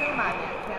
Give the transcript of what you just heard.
芝麻面